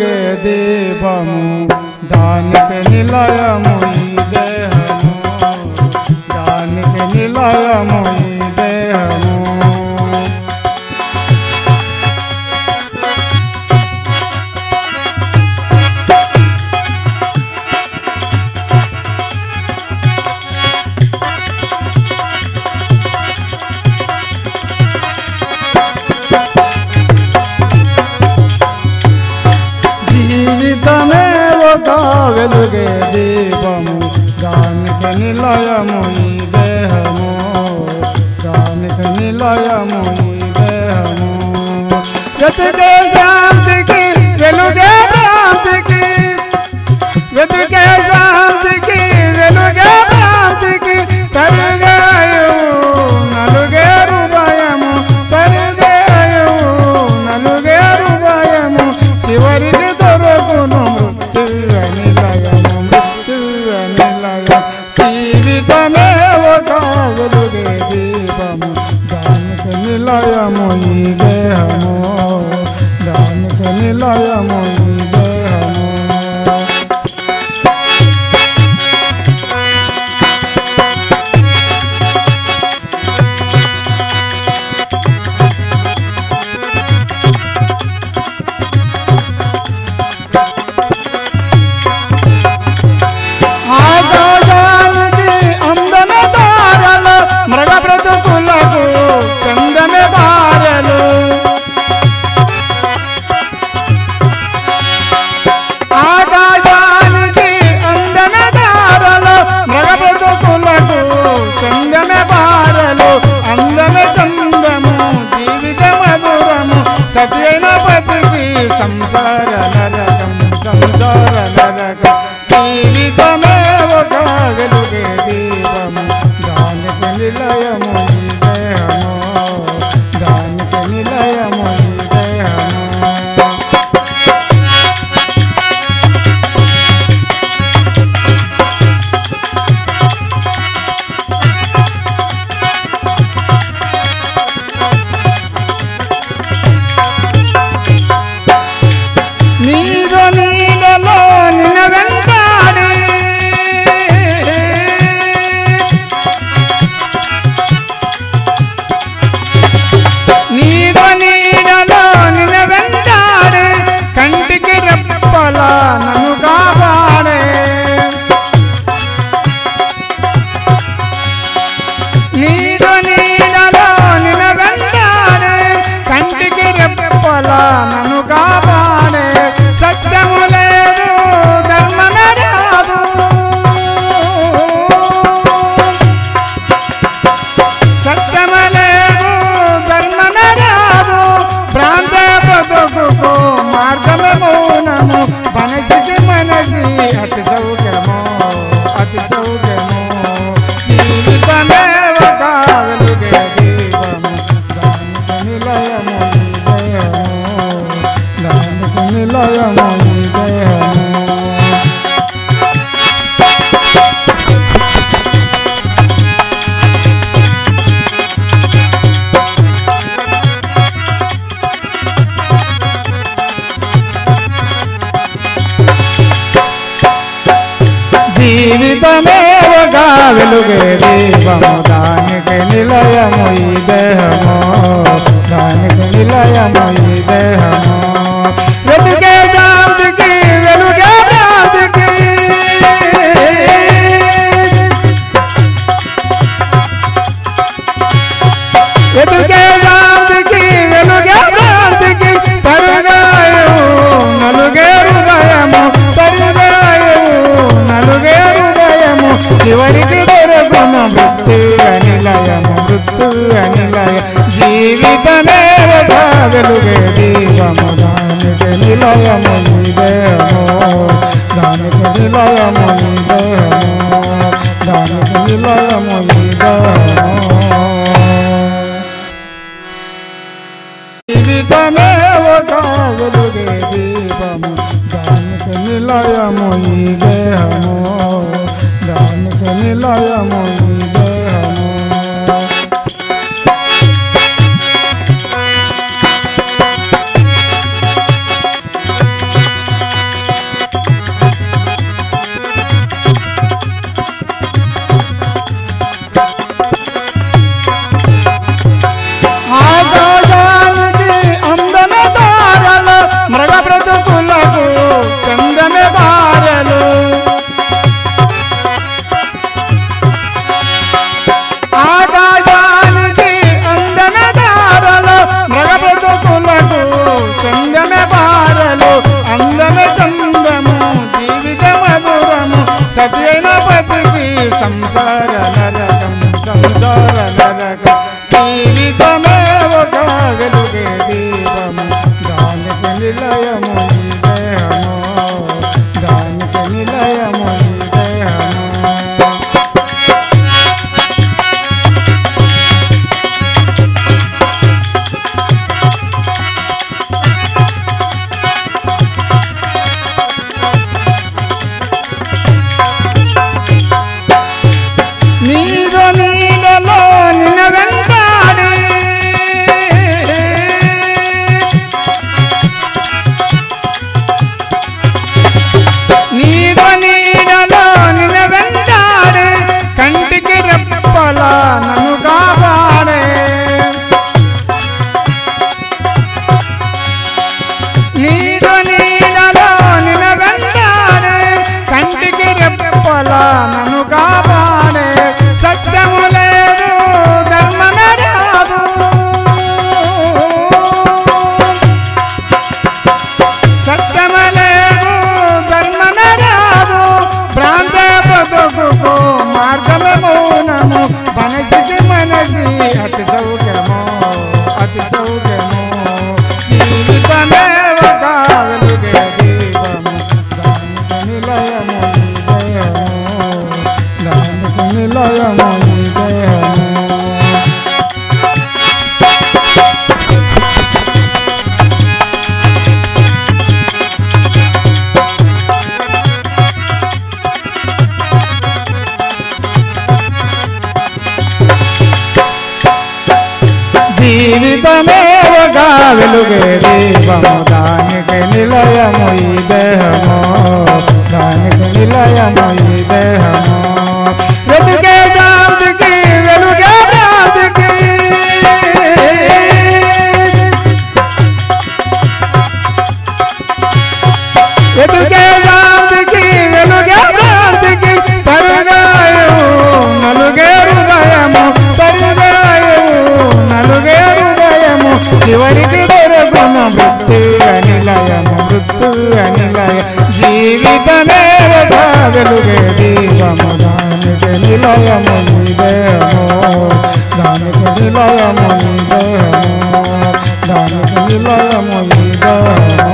गे देवमु दान के निलय मुई देहनु दान के निलय मुई देवमु गानिक निलयमुनि देहमो गानिक निलयमुनि देहमो। यत के शांति की जनु देव शांति की यत జీవితమే ఒక వెలుగే దీపము దానికి నిలయము ఈ దేహము దానికి నిలయము ಒಬ್ಬೊಬ್ಬೊಬ್ಬೊ ಮಾರ್ಗಲ ಮೌನಮು ಬನಸಿತಿ ಮನಸಿ ಅತಿ ಸೌಖ್ಯಮೋ ಅತಿ ಸೌಖ್ಯಮೋ ಜೀವಿತಮೇವ ಕಾವಲಿಗೆ ದೀವಮು ದಾನಿಕ ನಿಲಯಮು ನಿಲಯಮು ದಾನಿಕ ನಿಲಯಮು జీవితమే ఒక వెలుగే దీపము దానికి నిలయము ఈ దేహము దానికి నిలయము ఈ దేహము লয় ময়ূর দেহ দান করি লয় ময়ূর দেহ দান করি লয় ময়ূর দেহ দান করি লয় ময়ূর দেহ দান করি লয় ময়ূর दिए न बदगी संसार नर నిలయము వెలుగే దీపము దానికి నిలయము ఈ దేహము దానికి నిలయము ఈ దేహము వెలుగే శాంతికి వెలుగే శాంతికి వెలుగే శాంతికి వెలుగే శాంతికి తరుగాయు నలుగే హృదయము తరుగాయు నలుగే హృదయము చివరికి అనిలయము మృత్యు అనిలయ జీవితమే ఒక వెలుగే దీపము దానికి నిలయము ఈ దేహము దానికి నిలయము ఈ దేహము దానికి నిలయము ఈ దేహము